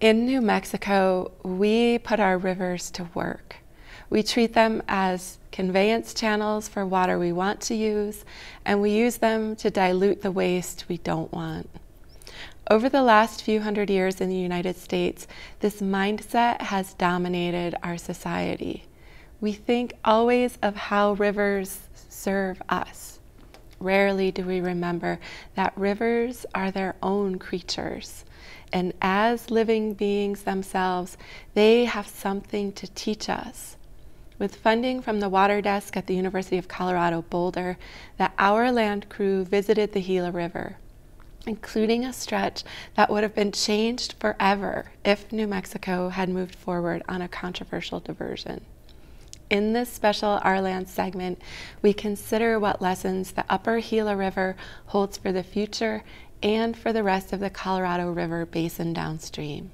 In New Mexico, we put our rivers to work. We treat them as conveyance channels for water we want to use, and we use them to dilute the waste we don't want. Over the last few hundred years in the United States, this mindset has dominated our society. We think always of how rivers serve us. Rarely do we remember that rivers are their own creatures and as living beings themselves, they have something to teach us. With funding from the water desk at the University of Colorado Boulder, the Our Land crew visited the Gila River, including a stretch that would have been changed forever if New Mexico had moved forward on a controversial diversion. In this special Our Land segment, we consider what lessons the Upper Gila River holds for the future and for the rest of the Colorado River Basin downstream.